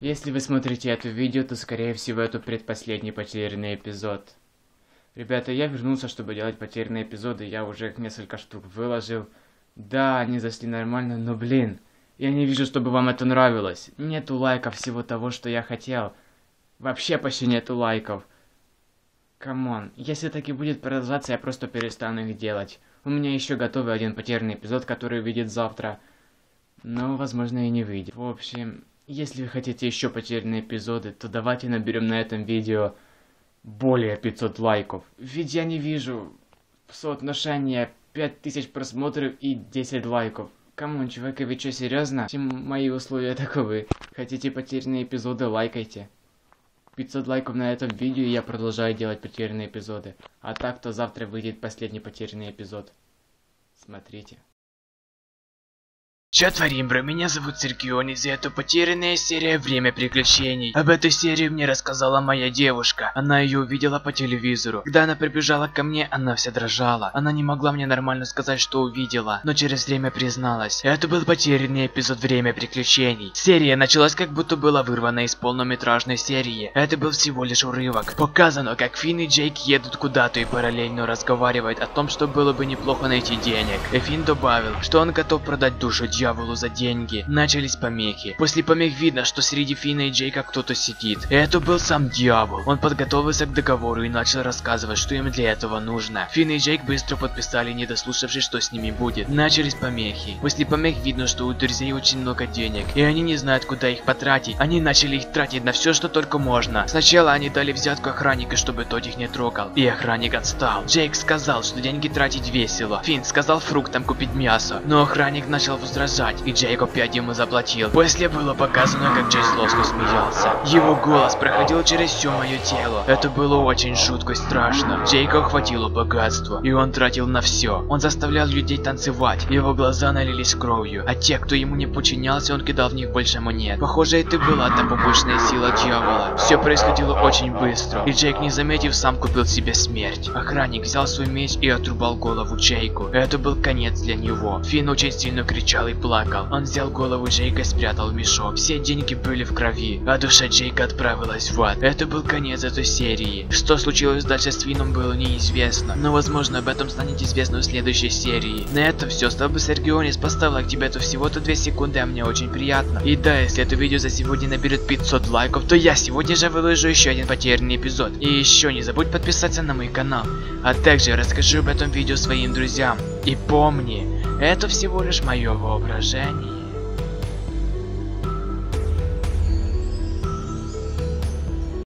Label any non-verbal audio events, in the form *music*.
Если вы смотрите это видео, то скорее всего это предпоследний потерянный эпизод. Ребята, я вернулся, чтобы делать потерянные эпизоды, я уже несколько штук выложил. Да, они зашли нормально, но блин, я не вижу, чтобы вам это нравилось. Нету лайков всего того, что я хотел. Вообще почти нету лайков. Come on, если так и будет продолжаться, я просто перестану их делать. У меня еще готовый один потерянный эпизод, который выйдет завтра. Но, возможно, и не выйдет. В общем, если вы хотите еще потерянные эпизоды, то давайте наберем на этом видео более 500 лайков. Ведь я не вижу соотношение 5000 просмотров и 10 лайков. Come on, чувак, вы что, серьезно? Все мои условия *laughs* таковы. Хотите потерянные эпизоды, лайкайте. 500 лайков на этом видео, и я продолжаю делать потерянные эпизоды. А так, то завтра выйдет последний потерянный эпизод. Смотрите. Чё творим, бро? Меня зовут Серкионис, и это потерянная серия «Время приключений». Об этой серии мне рассказала моя девушка. Она ее увидела по телевизору. Когда она прибежала ко мне, она вся дрожала. Она не могла мне нормально сказать, что увидела, но через время призналась. Это был потерянный эпизод «Время приключений». Серия началась как будто была вырвана из полнометражной серии. Это был всего лишь урывок. Показано, как Финн и Джейк едут куда-то и параллельно разговаривают о том, что было бы неплохо найти денег. И Финн добавил, что он готов продать душу дьяволу за деньги. Начались помехи. После помех видно, что среди Фина и Джейка кто-то сидит. Это был сам дьявол. Он подготовился к договору и начал рассказывать, что им для этого нужно. Фин и Джейк быстро подписали, не дослушавшись, что с ними будет. Начались помехи. После помех видно, что у друзей очень много денег. И они не знают, куда их потратить. Они начали их тратить на все, что только можно. Сначала они дали взятку охранника, чтобы тот их не трогал. И охранник отстал. Джейк сказал, что деньги тратить весело. Фин сказал фруктам купить мясо. Но охранник начал возражать возражать, и Джейк опять ему заплатил. После было показано, как Джей злостно смеялся. Его голос проходил через все мое тело. Это было очень жутко и страшно. Джейка охватило богатство, и он тратил на все. Он заставлял людей танцевать, его глаза налились кровью, а те, кто ему не подчинялся, он кидал в них больше монет. Похоже, это была та побочная сила дьявола. Все происходило очень быстро, и Джейк, не заметив, сам купил себе смерть. Охранник взял свой меч и отрубал голову Джейку. Это был конец для него. Финн очень сильно кричал и плакал. Он взял голову Джейка и спрятал в мешок. Все деньги были в крови, а душа Джейка отправилась в ад. Это был конец этой серии. Что случилось дальше с Фином было неизвестно, но возможно об этом станет известно в следующей серии. На этом все. С тобой Сергионис поставил лайк тебе это всего-то 2 секунды, а мне очень приятно. И да, если это видео за сегодня наберет 500 лайков, то я сегодня же выложу еще один потерянный эпизод. И еще не забудь подписаться на мой канал. А также расскажи об этом видео своим друзьям. И помни, это всего лишь мое воображение.